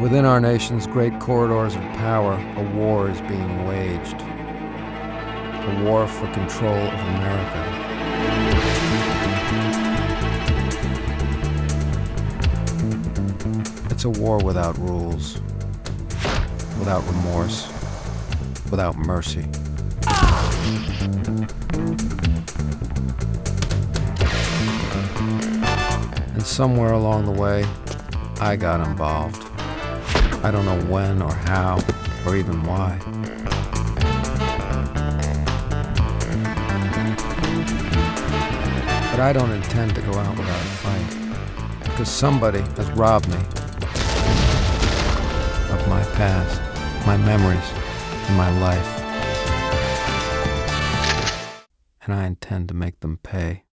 Within our nation's great corridors of power, a war is being waged. A war for control of America. It's a war without rules, without remorse, without mercy. And somewhere along the way, I got involved. I don't know when or how or even why. But I don't intend to go out without a fight. Because somebody has robbed me of my past, my memories, and my life. And I intend to make them pay.